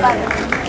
Gracias.